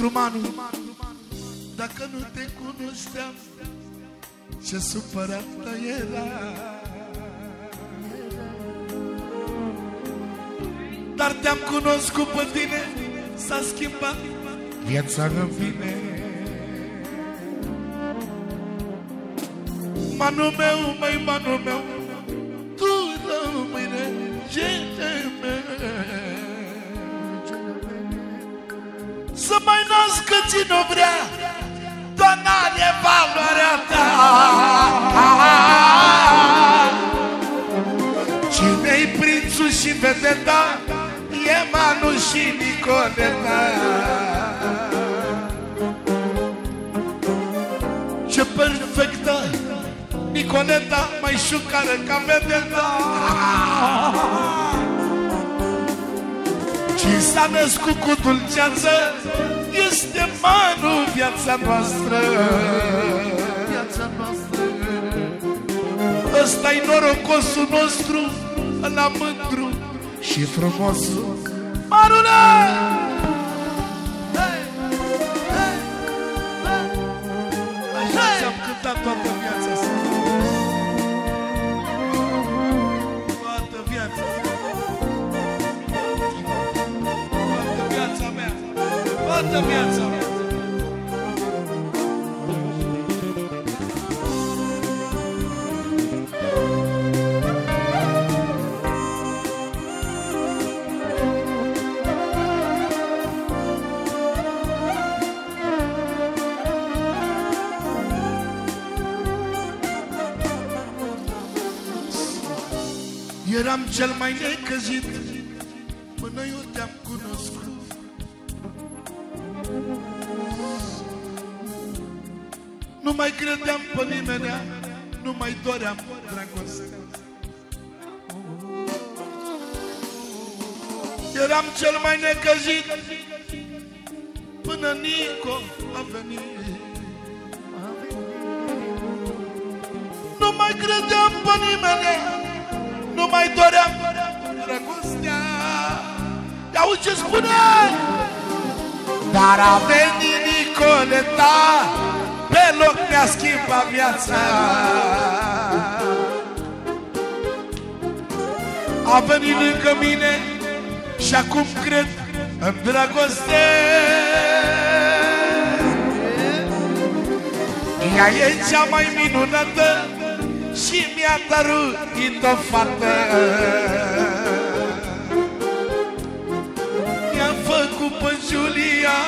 Pentru Manu, dacă nu te cunoșteam, ce supărată era. Dar te-am cunoscut pe tine, s-a schimbat viața în mine. Manu meu, mai manu meu, nască cine o vrea, doamna de valoarea ta. Cine-i prințul și vedeta, e Manu și Nicoleta. Ce perfectă, Nicoleta, mai șucară ca vedeta. Și s-a născut cu dulceață Este Manu viața noastră Viața noastră Ăsta-i norocosul nostru La mândru și frumosul Marule! Așa ți-am cântat toată viața asta. Toată viața. Toată viața mea. Toată viața mea Eram cel mai necăjit Până eu te-am cunoscut. Nu mai credeam pe nimeni Nu mai doream dragoste. Eram cel mai necăjit Până Nico a venit. Nu mai credeam pe nimeni nu mai doream dragostea. Ia ce spune. Dar a venit Nicoleta Pe loc mi-a schimbat viața. A venit lângă mine Și acum cred în dragoste. Ea e cea mai minunată și mi-a dăruit o fată Mi-a făcut pe Julia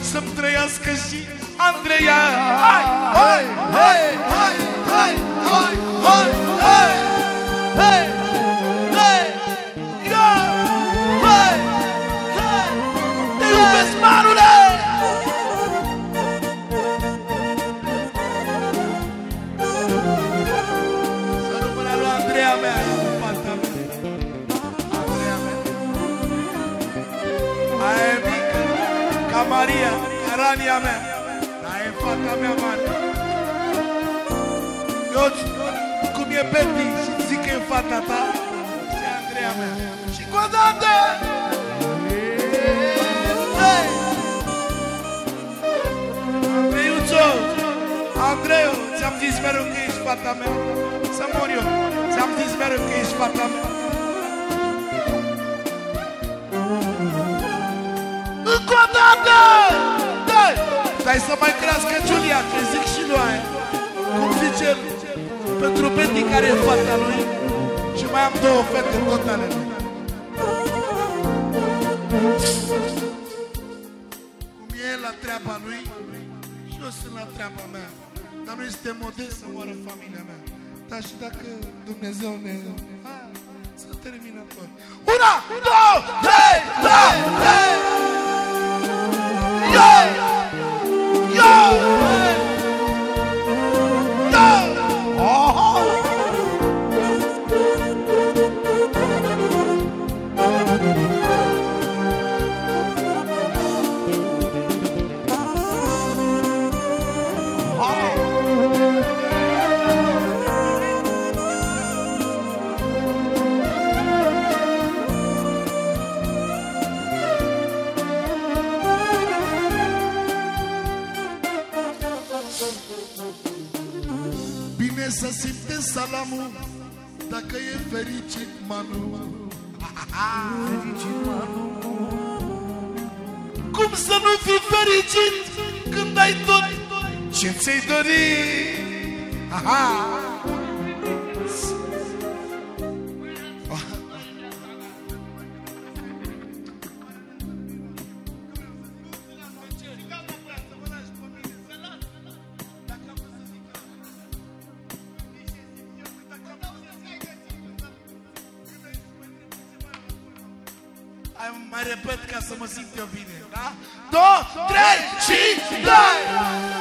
Să-mi trăiască și Andreea Hai, hai, hai, hai, hai, hai, hai, hai, hai, hai, ca rania mea. Aia e fata mea mare. Eu, cum e Betty și zic că e fata ta, și Andreea mea. Și cu o dată! Hey! Andreiuțo, Andreu, ți-am zis mereu că ești fata mea Să mor eu, ți-am zis mereu că ești fata mea Încă o dată! Dai! Dai să mai crească Giulia, că zic și lui aia Cum zice el, pentru Betty care e fata lui Și mai am două fete tot ale lui Cum e la treaba lui Și eu sunt la treaba mea Dar noi suntem modest să moară familia mea Dar și dacă Dumnezeu ne... Hai, să terminăm tot Una, două, trei, trei, trei! Salamul Dacă e fericit Manu. Fericit Manu. Cum să nu fii fericit Când ai tot ce ți-ai dorit? Aha! Hai, mai repet ca să mă simt eu bine, da? Două, trei și dai!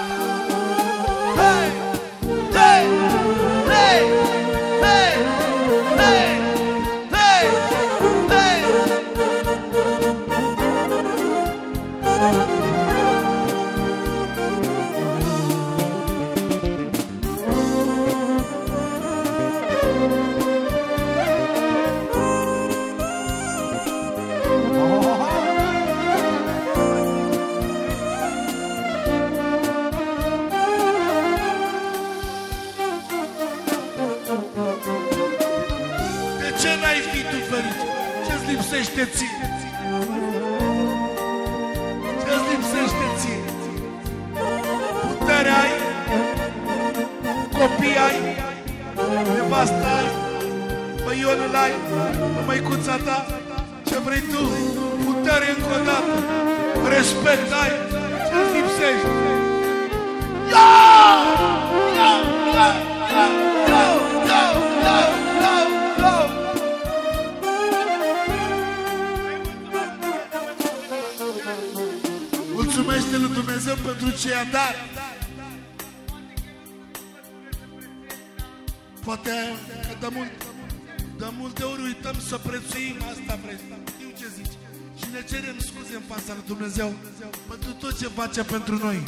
Lipsește ție? Ce-ți lipsește ție? Putere ai? Copii ai? Nevastă ai? Băionul ai? Măicuța ta? Ce vrei tu? Putere încă o dată? Respect ai? Ce-ți lipsește? Ia! Ia! Ia! Ia! Ia! Ia! Ia! Ia! Dumnezeu pentru ce i-a dat. Poate că de, mult, de multe ori uităm să prețuim asta, frate. Știu ce zici. Și ne cerem scuze în fața lui Dumnezeu pentru tot ce face pentru noi.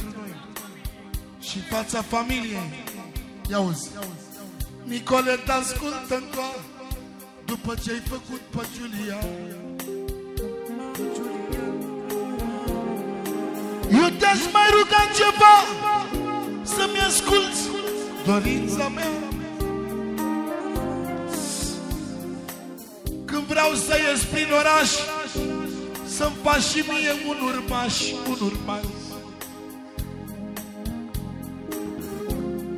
Și în fața familiei. Ia uzi. Nicole, te ascultă încă după ce ai făcut pe Giulia. Eu te-aș mai ruga ceva Să-mi asculți dorința mea. Când vreau să ies prin oraș Să-mi faci și mie un urmaș Un urmaș.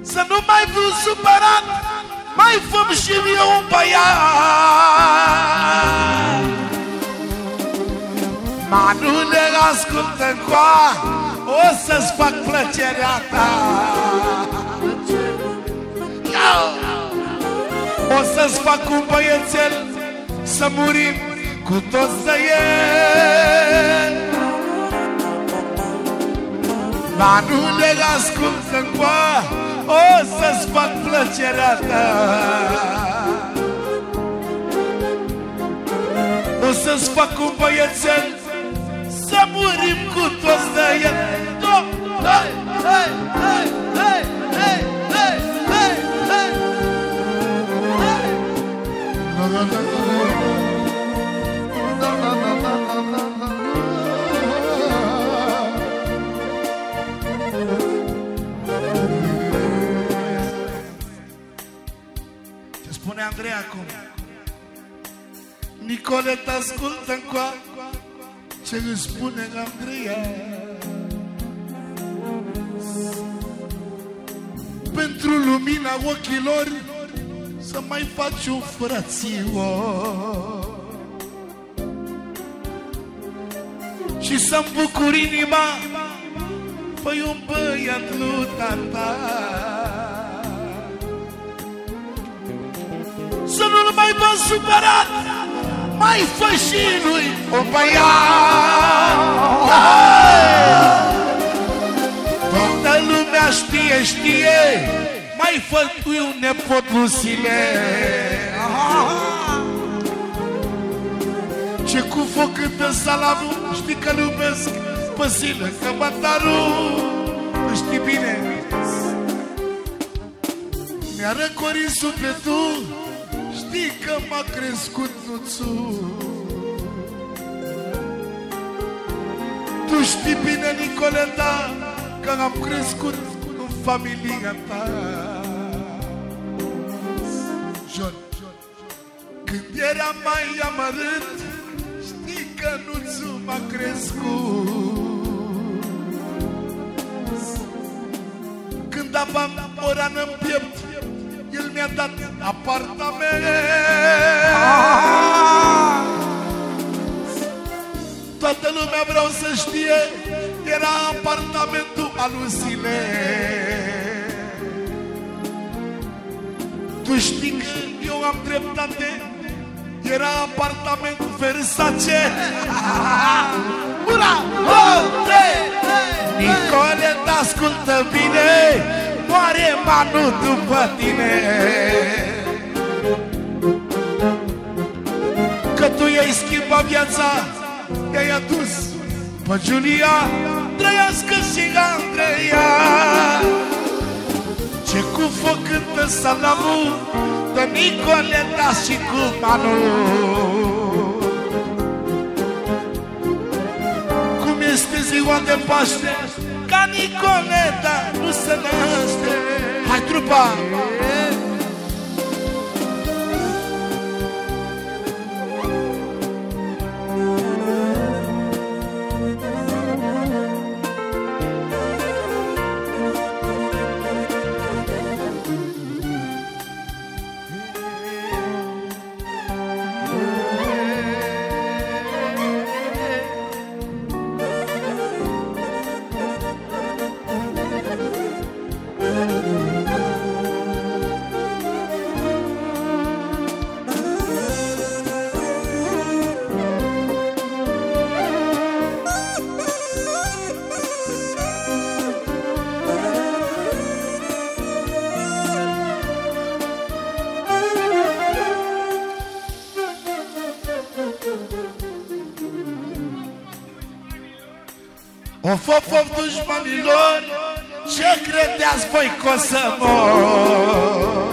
Să nu mai fiu supărat Mai făm și mie un băiat Manule, ascultă coa O să-ți fac plăcerea ta. O să-ți fac un băiețel Să murim cu toți de el. Manule, ascultă coa O să-ți fac plăcerea ta. O să-ți fac un băiețel Să murim cu toți de el Do, hai, hai, hai, hai, hai, hai, hai, hai, hai. Da, da, da, da, da. Da, da, da, da, da, da, da. Ce spune Andrei acum? Nicole, te ascultă încoa Ce îți spune Andreea. Pentru lumina ochilor Să mai faci un frățior Și să-mi bucur inima Păi un băiat lui tata. Să nu-l mai vă supărat Mai fă și lui o băiat. Toată lumea știe, știe Mai fă tu un nepot Lucile Ce cu foc cântă salamul Știi că iubesc? Păsilă Că batarul Știi bine Mi-a răcorit sufletul știi că m-a crescut nuțu Tu știi bine, Nicoleta, că am crescut în familia ta. John, când era mai amărât Știi că nuțu m-a crescut. Când aveam o rană în piept el mi-a dat apartament. Toată lumea vreau să știe Era apartamentul alusile Tu știi că eu am dreptate Era apartament Versace. Ura! Nicole, te ascultă bine Moare Manu după tine. Că tu i-ai schimbat viața I-ai adus pe Giulia Trăiască și Andreea Ce cu foc cântă salamul De Nicoleta și cu Manu? Cum este ziua de Paște Ca Nicoleta nu se naște Hai trupa! Of, of, of, dușmanilor Ce credeați voi că o să mor?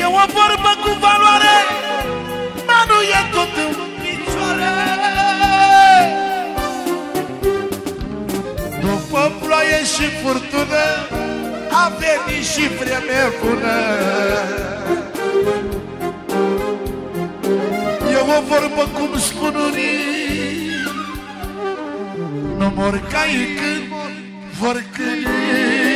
E o vorbă cu valoare Dar nu e tot în picioare După ploaie și furtună A venit și vreme bună E o vorbă cum spun unii Nu mor ca când vor câni